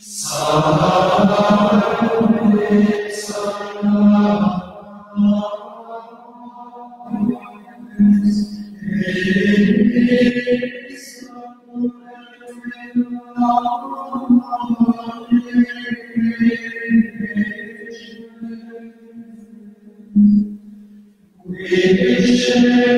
Sahara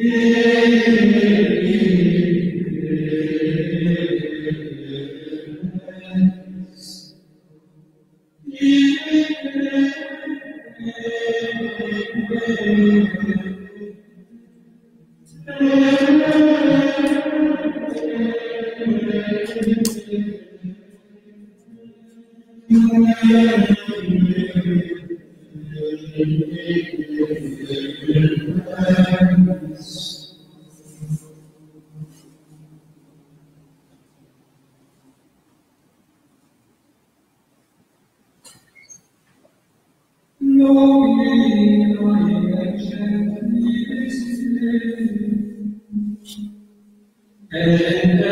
Yeah.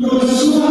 Los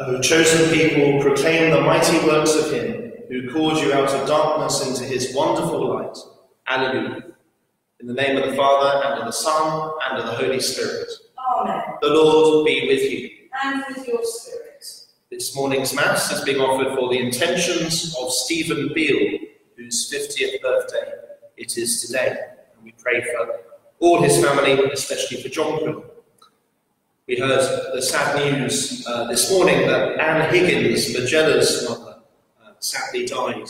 O chosen people, proclaim the mighty works of him who called you out of darkness into his wonderful light. Alleluia. In the name of the Father, and of the Son, and of the Holy Spirit. Amen. The Lord be with you. And with your spirit. This morning's Mass is being offered for the intentions of Stephen Beale, whose 50th birthday it is today. And we pray for all his family, especially for John Quill. We heard the sad news uh, this morning that Anne Higgins, Magella's mother, uh, sadly died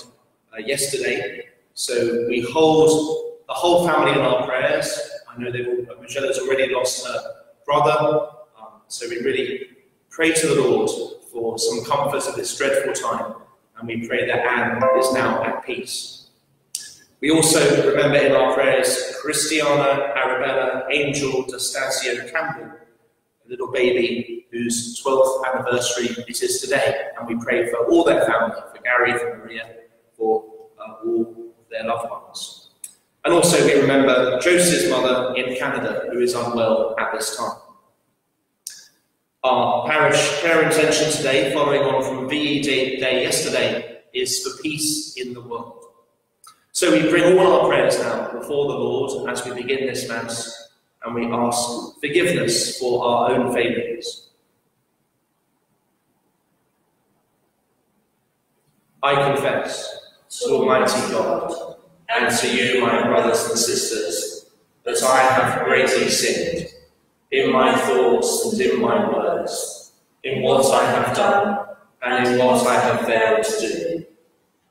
uh, yesterday. So we hold the whole family in our prayers. I know all, Magella's already lost her brother. Um, so we really pray to the Lord for some comfort at this dreadful time. And we pray that Anne is now at peace. We also remember in our prayers Christiana, Arabella, Angel, Dastasia, Campbell, a little baby whose 12th anniversary it is today. And we pray for all their family, for Gary, for Maria, for uh, all their loved ones. And also we remember Joseph's mother in Canada, who is unwell at this time. Our parish prayer intention today, following on from VE Day, day yesterday, is for peace in the world. So we bring all our prayers now before the Lord as we begin this Mass and we ask forgiveness for our own failures. I confess to Almighty God and to you, my brothers and sisters, that I have greatly sinned in my thoughts and in my words, in what I have done and in what I have failed to do,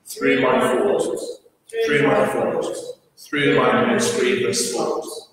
through my fault, through my fault, through my most grievous fault.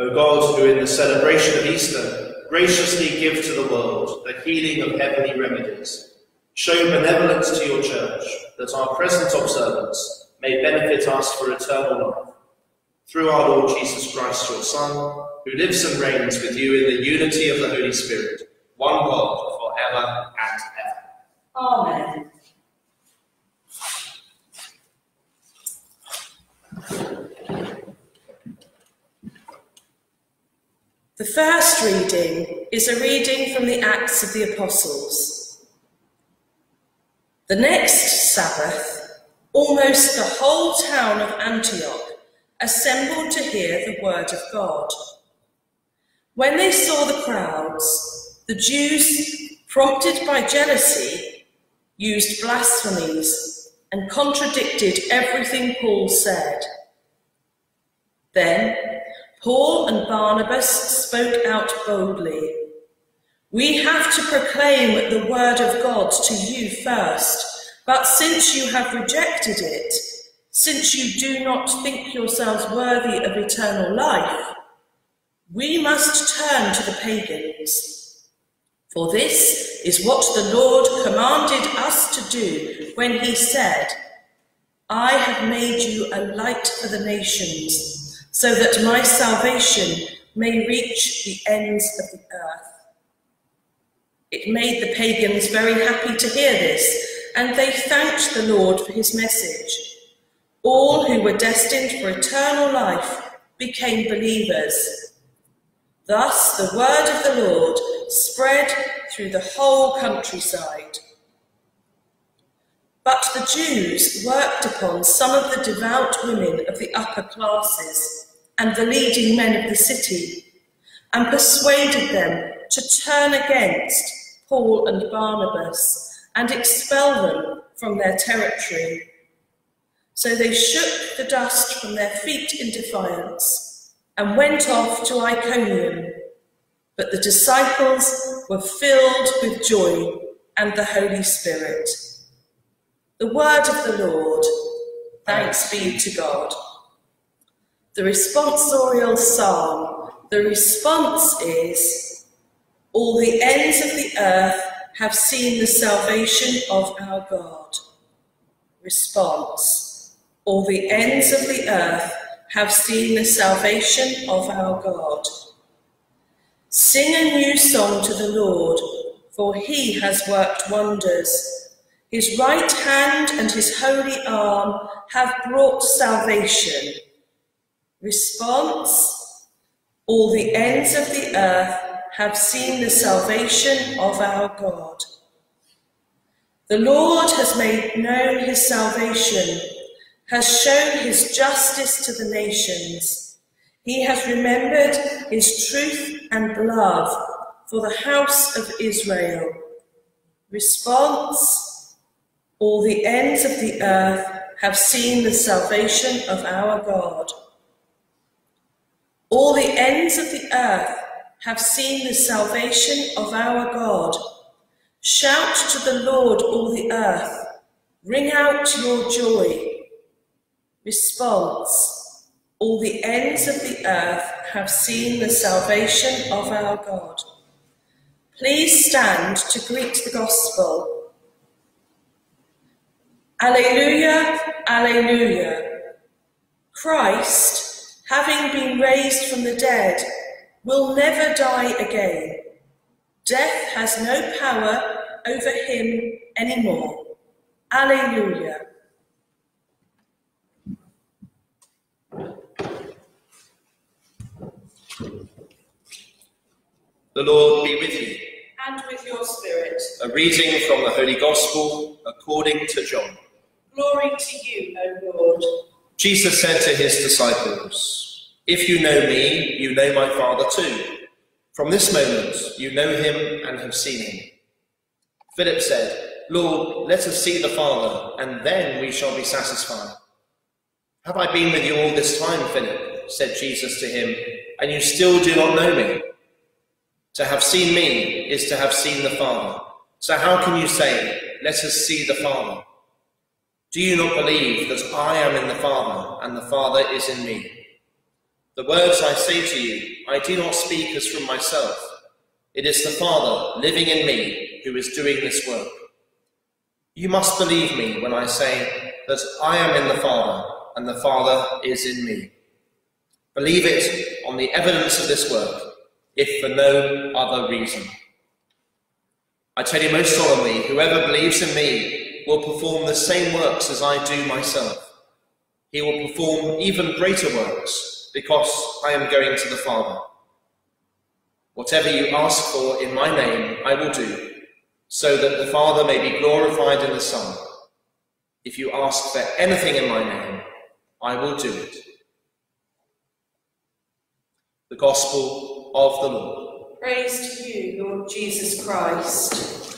O God, who in the celebration of Easter graciously give to the world the healing of heavenly remedies, show benevolence to your church that our present observance may benefit us for eternal life. Through our Lord Jesus Christ, your Son, who lives and reigns with you in the unity of the Holy Spirit, one God, forever and ever. Amen. The first reading is a reading from the Acts of the Apostles. The next Sabbath, almost the whole town of Antioch assembled to hear the word of God. When they saw the crowds, the Jews, prompted by jealousy, used blasphemies and contradicted everything Paul said. Then Paul and Barnabas spoke out boldly. We have to proclaim the word of God to you first, but since you have rejected it, since you do not think yourselves worthy of eternal life, we must turn to the pagans. For this is what the Lord commanded us to do when he said, I have made you a light for the nations so that my salvation may reach the ends of the earth. It made the pagans very happy to hear this, and they thanked the Lord for his message. All who were destined for eternal life became believers. Thus the word of the Lord spread through the whole countryside. But the Jews worked upon some of the devout women of the upper classes and the leading men of the city, and persuaded them to turn against Paul and Barnabas and expel them from their territory. So they shook the dust from their feet in defiance and went off to Iconium. But the disciples were filled with joy and the Holy Spirit. The word of the Lord. Thanks be to God. The responsorial psalm, the response is, All the ends of the earth have seen the salvation of our God. Response, All the ends of the earth have seen the salvation of our God. Sing a new song to the Lord, for he has worked wonders. His right hand and his holy arm have brought salvation. Response All the ends of the earth have seen the salvation of our God. The Lord has made known his salvation, has shown his justice to the nations. He has remembered his truth and love for the house of Israel. Response All the ends of the earth have seen the salvation of our God. All the ends of the earth have seen the salvation of our God. Shout to the Lord, all the earth. Ring out your joy. Response All the ends of the earth have seen the salvation of our God. Please stand to greet the gospel. Alleluia, Alleluia. Christ having been raised from the dead, will never die again. Death has no power over him anymore. Alleluia. The Lord be with you. And with your spirit. A reading from the Holy Gospel according to John. Glory to you, O Lord. Jesus said to his disciples, If you know me, you know my Father too. From this moment you know him and have seen him. Philip said, Lord, let us see the Father, and then we shall be satisfied. Have I been with you all this time, Philip? said Jesus to him, and you still do not know me? To have seen me is to have seen the Father. So how can you say, Let us see the Father? Do you not believe that I am in the Father, and the Father is in me? The words I say to you, I do not speak as from myself. It is the Father living in me who is doing this work. You must believe me when I say that I am in the Father, and the Father is in me. Believe it on the evidence of this work, if for no other reason. I tell you most solemnly, whoever believes in me will perform the same works as I do myself. He will perform even greater works, because I am going to the Father. Whatever you ask for in my name, I will do, so that the Father may be glorified in the Son. If you ask for anything in my name, I will do it. The Gospel of the Lord. Praise to you, Lord Jesus Christ.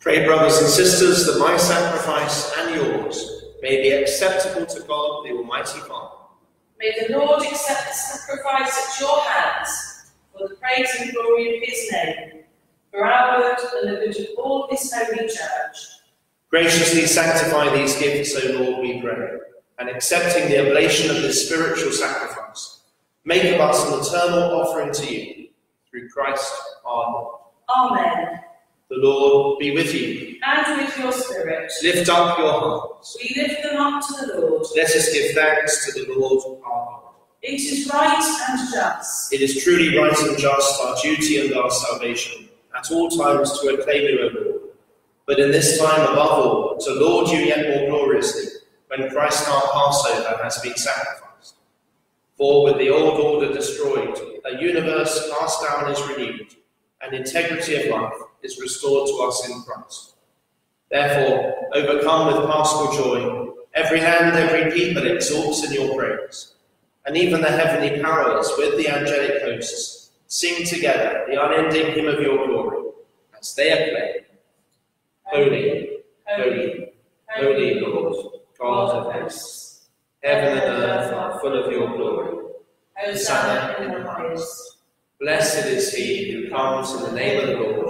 Pray, brothers and sisters, that my sacrifice and yours may be acceptable to God, the Almighty Father. May the Lord accept the sacrifice at your hands for the praise and glory of his name, for our good and the good of all this holy church. Graciously sanctify these gifts, O Lord, we pray, and accepting the oblation of this spiritual sacrifice, make of us an eternal offering to you, through Christ our Lord. Amen. The Lord be with you. And with your spirit. Lift up your hearts. We lift them up to the Lord. Let us give thanks to the Lord our God. It is right and just. It is truly right and just, our duty and our salvation, at all times to acclaim you, O Lord. But in this time, above all, to laud you yet more gloriously, when Christ our Passover has been sacrificed. For with the old order destroyed, a universe cast down is renewed, and integrity of life is restored to us in Christ. Therefore, overcome with paschal joy, every hand, every people exalts in your praise, and even the heavenly powers with the angelic hosts sing together the unending hymn of your glory, as they acclaim, Holy, holy, holy Lord, God of hosts, heaven and earth are full of your glory. Hosanna in the highest. Blessed is he who comes in the name of the Lord.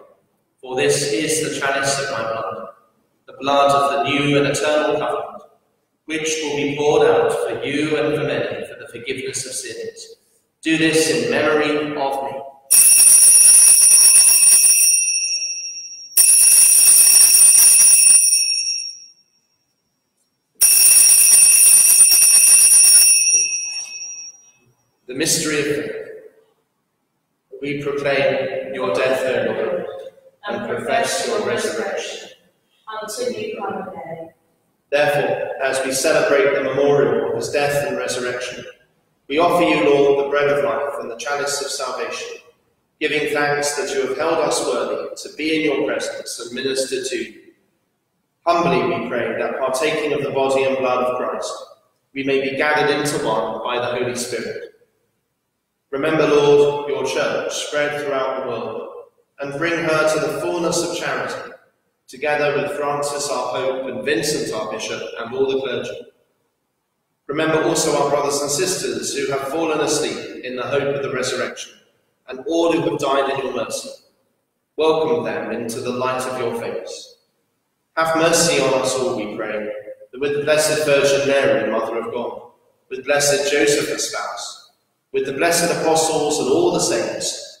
For this is the chalice of my blood, the blood of the new and eternal covenant, which will be poured out for you and for many for the forgiveness of sins. Do this in memory of me. The mystery of faith. We proclaim your death, O Lord, and profess your resurrection. until you come again. Therefore, as we celebrate the memorial of his death and resurrection, we offer you, Lord, the bread of life and the chalice of salvation, giving thanks that you have held us worthy to be in your presence and minister to you. Humbly we pray that partaking of the body and blood of Christ, we may be gathered into one by the Holy Spirit. Remember, Lord, your church spread throughout the world, and bring her to the fullness of charity, together with Francis our Pope and Vincent our Bishop and all the clergy. Remember also our brothers and sisters who have fallen asleep in the hope of the resurrection, and all who have died in your mercy. Welcome them into the light of your face. Have mercy on us all, we pray, that with the Blessed Virgin Mary, Mother of God, with blessed Joseph, her spouse, with the blessed apostles and all the saints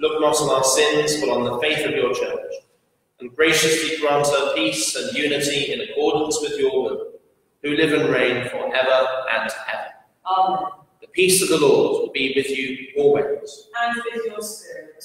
Look not on our sins, but on the faith of your church, and graciously grant her peace and unity in accordance with your will, who live and reign forever and ever. Amen. The peace of the Lord will be with you always. And with your spirit.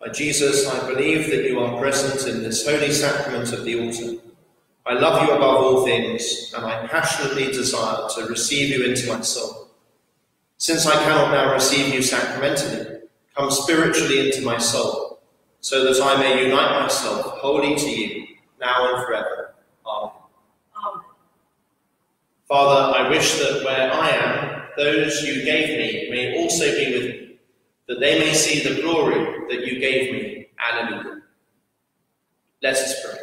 By Jesus, I believe that you are present in this holy sacrament of the altar. I love you above all things, and I passionately desire to receive you into my soul. Since I cannot now receive you sacramentally, come spiritually into my soul, so that I may unite myself wholly to you, now and forever. Amen. Amen. Father, I wish that where I am, those you gave me may also be with me, that they may see the glory that you gave me. Alleluia. Let us pray.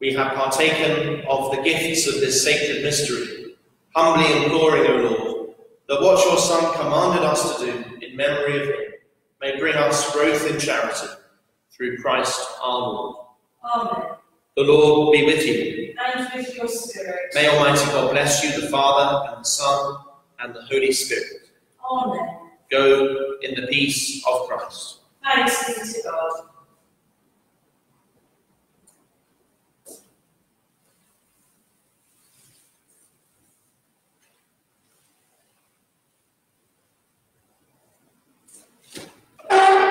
We have partaken of the gifts of this sacred mystery, humbly imploring, O Lord, that what your Son commanded us to do in memory of him may bring us growth in charity through Christ our Lord. Amen. The Lord be with you. And with your spirit. May Almighty God bless you, the Father, and the Son, and the Holy Spirit. Amen. Go in the peace of Christ. Thanks be to God.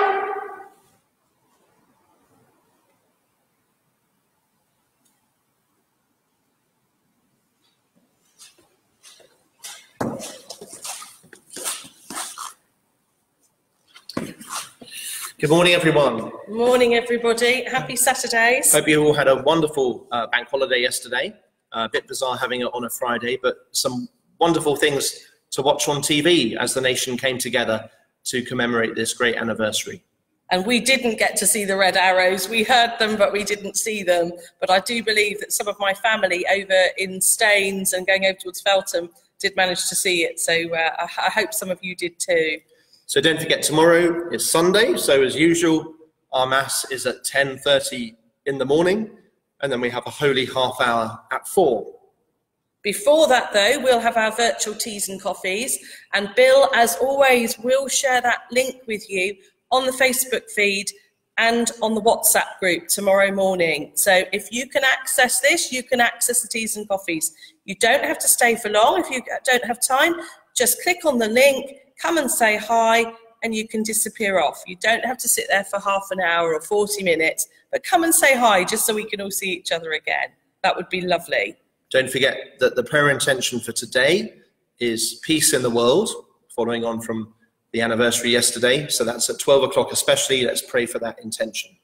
Good morning, everyone. Morning, everybody. Happy Saturdays. Hope you all had a wonderful uh, bank holiday yesterday. Uh, a bit bizarre having it on a Friday, but some wonderful things to watch on TV as the nation came together to commemorate this great anniversary. And we didn't get to see the red arrows. We heard them, but we didn't see them. But I do believe that some of my family over in Staines and going over towards Feltham did manage to see it. So uh, I, I hope some of you did too. So don't forget, tomorrow is Sunday. So as usual, our mass is at 10:30 in the morning, and then we have a holy half hour at four. Before that, though, we'll have our virtual teas and coffees. And Bill, as always, will share that link with you on the Facebook feed and on the WhatsApp group tomorrow morning. So if you can access this, you can access the teas and coffees. You don't have to stay for long. If you don't have time, just click on the link, come and say hi, and you can disappear off. You don't have to sit there for half an hour or 40 minutes, but come and say hi just so we can all see each other again. That would be lovely. Don't forget that the prayer intention for today is peace in the world, following on from the anniversary yesterday. So that's at 12 o'clock, especially. Let's pray for that intention.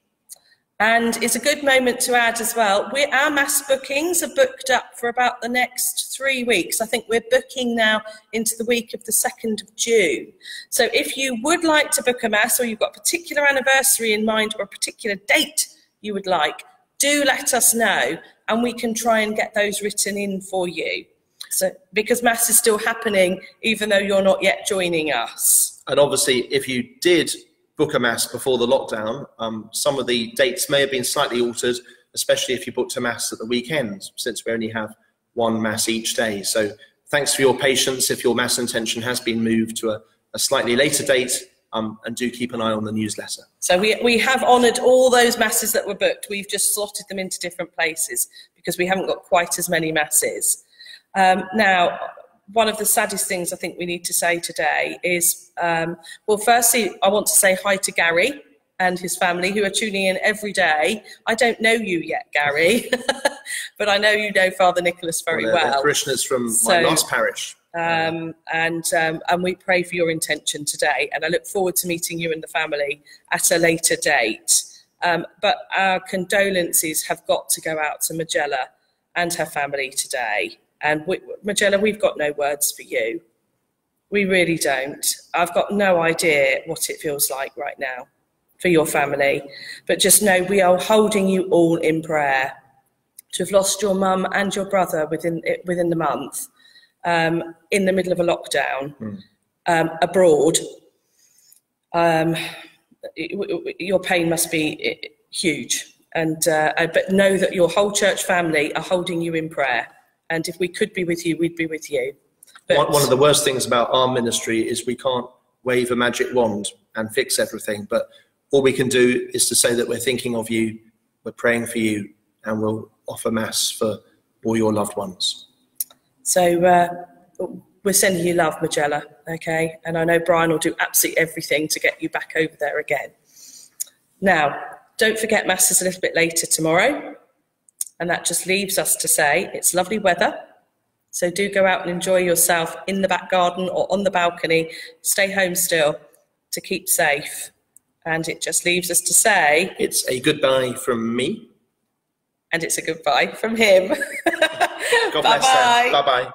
And it's a good moment to add as well, we, our mass bookings are booked up for about the next three weeks. I think we're booking now into the week of the 2nd of June. So if you would like to book a mass or you've got a particular anniversary in mind or a particular date you would like, do let us know and we can try and get those written in for you. So because mass is still happening even though you're not yet joining us. And obviously, if you did book a mass before the lockdown, um, some of the dates may have been slightly altered, especially if you booked a mass at the weekend, since we only have one mass each day. So thanks for your patience if your mass intention has been moved to a, a slightly later date. Um, and do keep an eye on the newsletter. So we, we have honoured all those masses that were booked. We've just slotted them into different places because we haven't got quite as many masses. Um, now, one of the saddest things I think we need to say today is, um, well, firstly, I want to say hi to Gary and his family who are tuning in every day. I don't know you yet, Gary, but I know you know Father Nicholas very well. well. Parishioners from so, my last parish. Um, and um, and we pray for your intention today, and I look forward to meeting you and the family at a later date. Um, but our condolences have got to go out to Magella and her family today. And we, Magella, we've got no words for you. We really don't. I've got no idea what it feels like right now for your family. But just know we are holding you all in prayer. To have lost your mum and your brother within within the month, um, in the middle of a lockdown, mm. um, abroad, um, your pain must be huge. And uh, but know that your whole church family are holding you in prayer. And if we could be with you, we'd be with you. But one, of the worst things about our ministry is we can't wave a magic wand and fix everything. But all we can do is to say that we're thinking of you, we're praying for you, and we'll offer Mass for all your loved ones. So uh, we're sending you love, Magella, okay? And I know Brian will do absolutely everything to get you back over there again. Now, don't forget Mass is a little bit later tomorrow. And that just leaves us to say it's lovely weather. So do go out and enjoy yourself in the back garden or on the balcony. Stay home still to keep safe. And it just leaves us to say it's a goodbye from me. And it's a goodbye from him. God bless Bye bye.